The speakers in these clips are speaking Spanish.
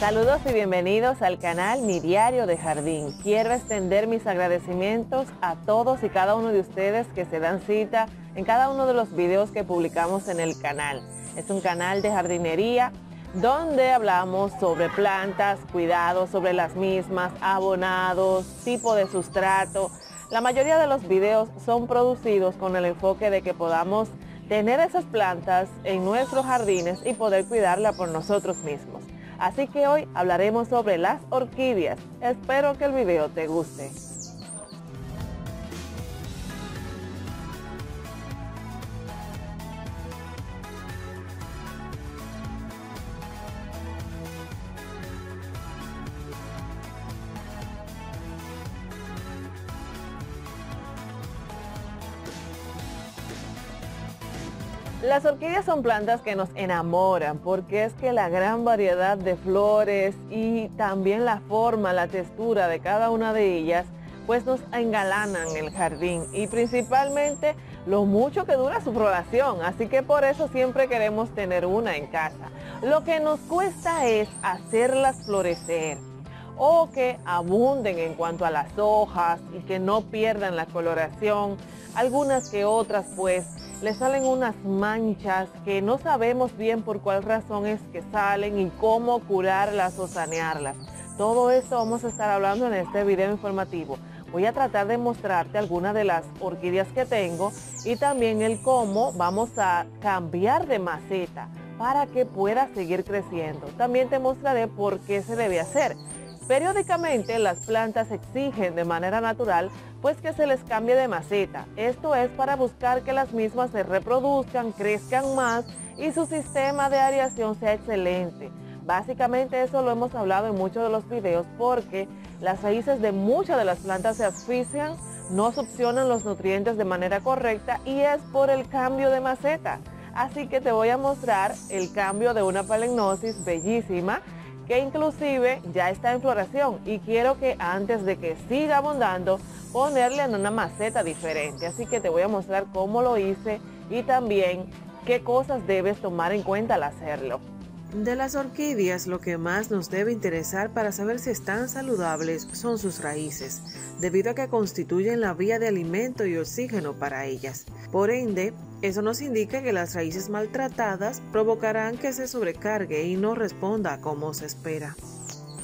Saludos y bienvenidos al canal Mi Diario de Jardín. Quiero extender mis agradecimientos a todos y cada uno de ustedes que se dan cita en cada uno de los videos que publicamos en el canal. Es un canal de jardinería donde hablamos sobre plantas, cuidados sobre las mismas, abonados, tipo de sustrato. La mayoría de los videos son producidos con el enfoque de que podamos tener esas plantas en nuestros jardines y poder cuidarla por nosotros mismos. Así que hoy hablaremos sobre las orquídeas. Espero que el video te guste. Las orquídeas son plantas que nos enamoran porque es que la gran variedad de flores y también la forma, la textura de cada una de ellas pues nos engalanan el jardín y principalmente lo mucho que dura su floración, así que por eso siempre queremos tener una en casa. Lo que nos cuesta es hacerlas florecer o que abunden en cuanto a las hojas y que no pierdan la coloración, algunas que otras pues le salen unas manchas que no sabemos bien por cuál razón es que salen y cómo curarlas o sanearlas. Todo esto vamos a estar hablando en este video informativo. Voy a tratar de mostrarte algunas de las orquídeas que tengo y también el cómo vamos a cambiar de maceta para que pueda seguir creciendo. También te mostraré por qué se debe hacer. Periódicamente las plantas exigen de manera natural pues que se les cambie de maceta. Esto es para buscar que las mismas se reproduzcan, crezcan más y su sistema de areación sea excelente. Básicamente eso lo hemos hablado en muchos de los videos porque las raíces de muchas de las plantas se asfixian, no succionan los nutrientes de manera correcta y es por el cambio de maceta. Así que te voy a mostrar el cambio de una palegnosis bellísima que inclusive ya está en floración y quiero que antes de que siga abundando ponerle en una maceta diferente. Así que te voy a mostrar cómo lo hice y también qué cosas debes tomar en cuenta al hacerlo. De las orquídeas lo que más nos debe interesar para saber si están saludables son sus raíces, debido a que constituyen la vía de alimento y oxígeno para ellas. Por ende, eso nos indica que las raíces maltratadas provocarán que se sobrecargue y no responda como se espera.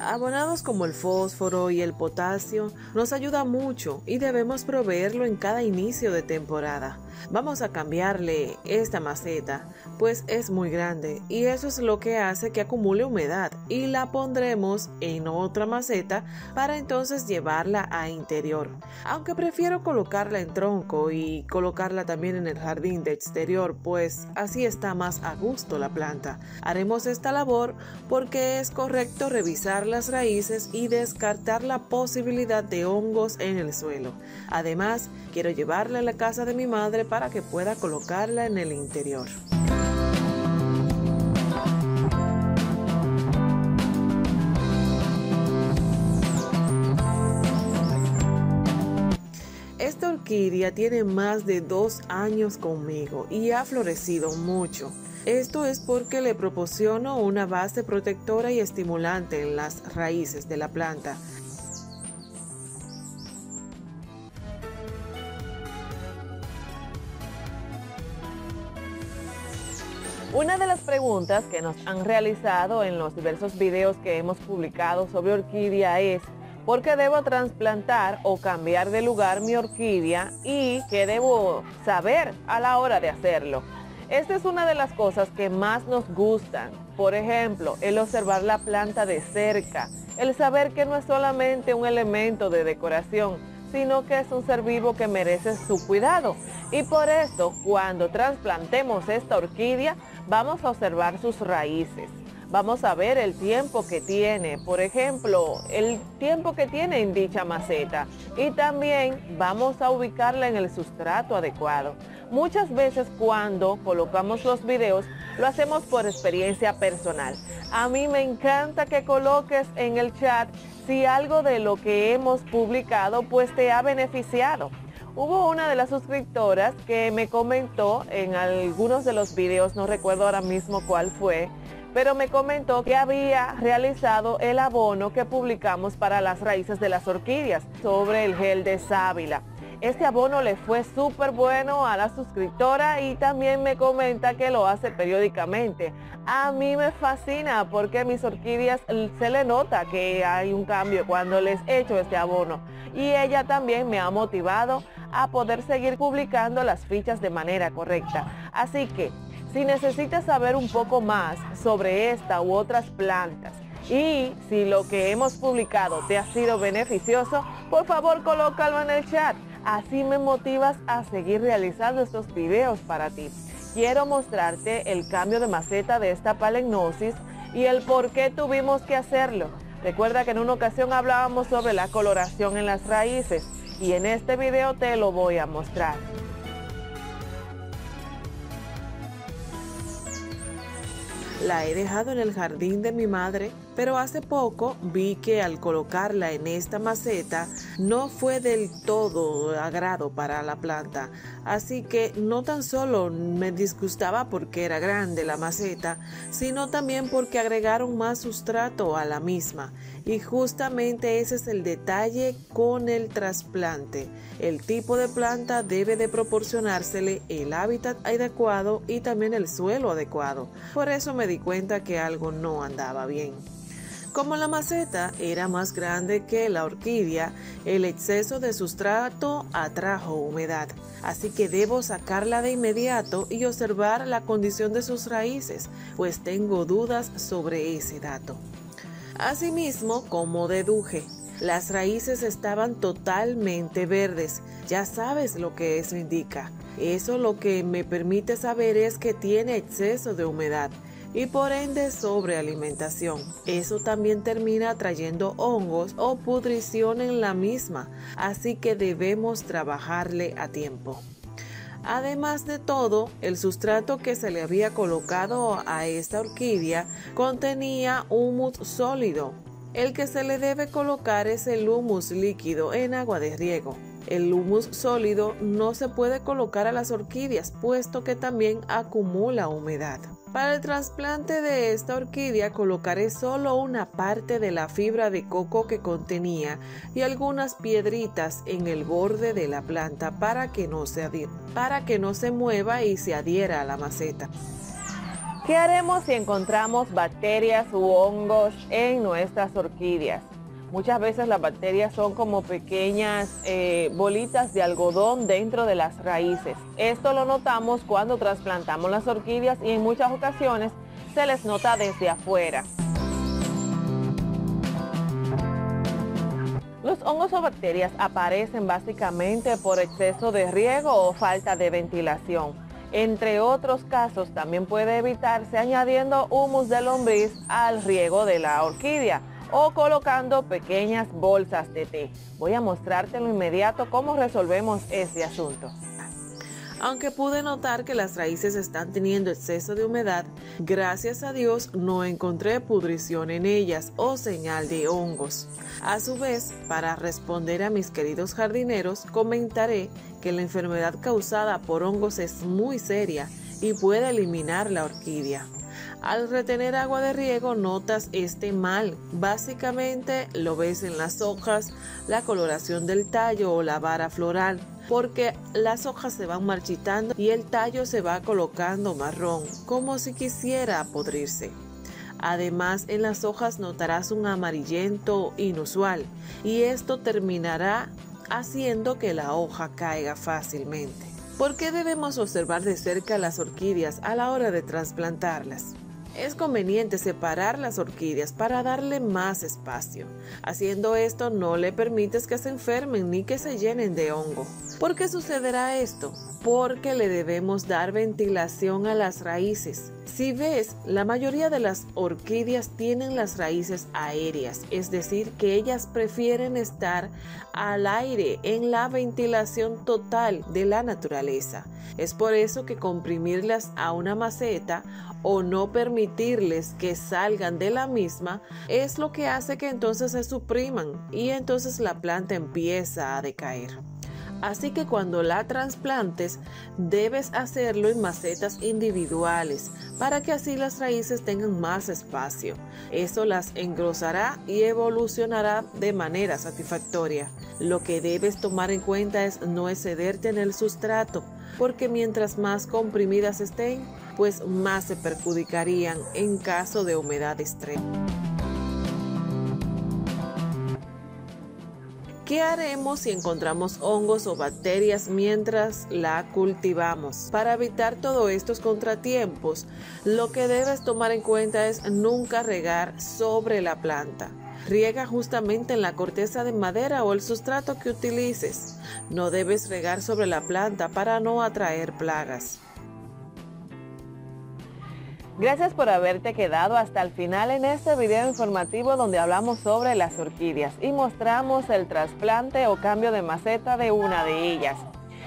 Abonados como el fósforo y el potasio nos ayuda mucho y debemos proveerlo en cada inicio de temporada. Vamos a cambiarle esta maceta, pues es muy grande y eso es lo que hace que acumule humedad y la pondremos en otra maceta para entonces llevarla a interior. Aunque prefiero colocarla en tronco y colocarla también en el jardín de exterior, pues así está más a gusto la planta. Haremos esta labor porque es correcto revisar las raíces y descartar la posibilidad de hongos en el suelo. Además, quiero llevarla a la casa de mi madre para que pueda colocarla en el interior. Orquídea tiene más de dos años conmigo y ha florecido mucho. Esto es porque le proporciono una base protectora y estimulante en las raíces de la planta Una de las preguntas que nos han realizado en los diversos videos que hemos publicado sobre orquídea es ¿por qué debo trasplantar o cambiar de lugar mi orquídea y qué debo saber a la hora de hacerlo? Esta es una de las cosas que más nos gustan. Por ejemplo, el observar la planta de cerca, el saber que no es solamente un elemento de decoración, sino que es un ser vivo que merece su cuidado. Y por eso, cuando trasplantemos esta orquídea, vamos a observar sus raíces. Vamos a ver el tiempo que tiene, por ejemplo, el tiempo que tiene en dicha maceta. Y también vamos a ubicarla en el sustrato adecuado. Muchas veces cuando colocamos los videos, lo hacemos por experiencia personal. A mí me encanta que coloques en el chat si algo de lo que hemos publicado pues te ha beneficiado. Hubo una de las suscriptoras que me comentó en algunos de los videos, no recuerdo ahora mismo cuál fue, pero me comentó que había realizado el abono que publicamos para las raíces de las orquídeas sobre el gel de sábila. Este abono le fue súper bueno a la suscriptora y también me comenta que lo hace periódicamente. A mí me fascina porque mis orquídeas se le nota que hay un cambio cuando les echo este abono. Y ella también me ha motivado a poder seguir publicando las fichas de manera correcta. Así que si necesitas saber un poco más sobre esta u otras plantas, y si lo que hemos publicado te ha sido beneficioso, por favor colócalo en el chat. Así me motivas a seguir realizando estos videos para ti. Quiero mostrarte el cambio de maceta de esta palegnosis y el por qué tuvimos que hacerlo. Recuerda que en una ocasión hablábamos sobre la coloración en las raíces y en este video te lo voy a mostrar. La he dejado en el jardín de mi madre, pero hace poco vi que al colocarla en esta maceta no fue del todo agrado para la planta. Así que no tan solo me disgustaba porque era grande la maceta, sino también porque agregaron más sustrato a la misma. Y justamente ese es el detalle con el trasplante. El tipo de planta debe de proporcionársele el hábitat adecuado y también el suelo adecuado. Por eso me di cuenta que algo no andaba bien. Como la maceta era más grande que la orquídea, el exceso de sustrato atrajo humedad, así que debo sacarla de inmediato y observar la condición de sus raíces, pues tengo dudas sobre ese dato. Asimismo, como deduje, las raíces estaban totalmente verdes. Ya sabes lo que eso indica. Eso lo que me permite saber es que tiene exceso de humedad y por ende sobrealimentación. Eso también termina trayendo hongos o pudrición en la misma, así que debemos trabajarle a tiempo. Además de todo, el sustrato que se le había colocado a esta orquídea contenía humus sólido. El que se le debe colocar es el humus líquido en agua de riego. El humus sólido no se puede colocar a las orquídeas puesto que también acumula humedad. Para el trasplante de esta orquídea colocaré solo una parte de la fibra de coco que contenía y algunas piedritas en el borde de la planta para que no se, para que no se mueva y se adhiera a la maceta. ¿Qué haremos si encontramos bacterias u hongos en nuestras orquídeas? Muchas veces las bacterias son como pequeñas eh, bolitas de algodón dentro de las raíces. Esto lo notamos cuando trasplantamos las orquídeas y en muchas ocasiones se les nota desde afuera. Los hongos o bacterias aparecen básicamente por exceso de riego o falta de ventilación. Entre otros casos, también puede evitarse añadiendo humus de lombriz al riego de la orquídea o colocando pequeñas bolsas de té. Voy a mostrártelo inmediato cómo resolvemos este asunto. Aunque pude notar que las raíces están teniendo exceso de humedad, gracias a Dios no encontré pudrición en ellas o señal de hongos. A su vez, para responder a mis queridos jardineros, comentaré que la enfermedad causada por hongos es muy seria y puede eliminar la orquídea. Al retener agua de riego notas este mal. Básicamente lo ves en las hojas, la coloración del tallo o la vara floral, porque las hojas se van marchitando y el tallo se va colocando marrón, como si quisiera podrirse. Además, en las hojas notarás un amarillento inusual y esto terminará haciendo que la hoja caiga fácilmente. ¿Por qué debemos observar de cerca las orquídeas a la hora de trasplantarlas? Es conveniente separar las orquídeas para darle más espacio. Haciendo esto no le permites que se enfermen ni que se llenen de hongo. ¿Por qué sucederá esto? Porque le debemos dar ventilación a las raíces. Si ves, la mayoría de las orquídeas tienen las raíces aéreas, es decir, que ellas prefieren estar al aire en la ventilación total de la naturaleza. Es por eso que comprimirlas a una maceta o no permitirles que salgan de la misma es lo que hace que entonces se supriman y entonces la planta empieza a decaer. Así que cuando la trasplantes, debes hacerlo en macetas individuales para que así las raíces tengan más espacio. Eso las engrosará y evolucionará de manera satisfactoria. Lo que debes tomar en cuenta es no excederte en el sustrato, porque mientras más comprimidas estén, pues más se perjudicarían en caso de humedad extrema. ¿Qué haremos si encontramos hongos o bacterias mientras la cultivamos? Para evitar todos estos contratiempos, lo que debes tomar en cuenta es nunca regar sobre la planta. Riega justamente en la corteza de madera o el sustrato que utilices. No debes regar sobre la planta para no atraer plagas. Gracias por haberte quedado hasta el final en este video informativo donde hablamos sobre las orquídeas y mostramos el trasplante o cambio de maceta de una de ellas.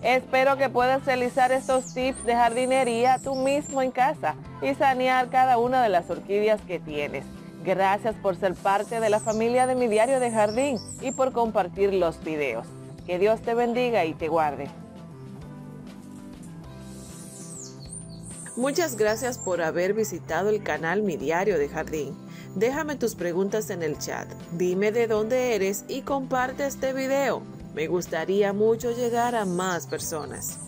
Espero que puedas realizar estos tips de jardinería tú mismo en casa y sanear cada una de las orquídeas que tienes. Gracias por ser parte de la familia de mi diario de jardín y por compartir los videos. Que Dios te bendiga y te guarde. Muchas gracias por haber visitado el canal Mi Diario de Jardín. Déjame tus preguntas en el chat, dime de dónde eres y comparte este video. Me gustaría mucho llegar a más personas.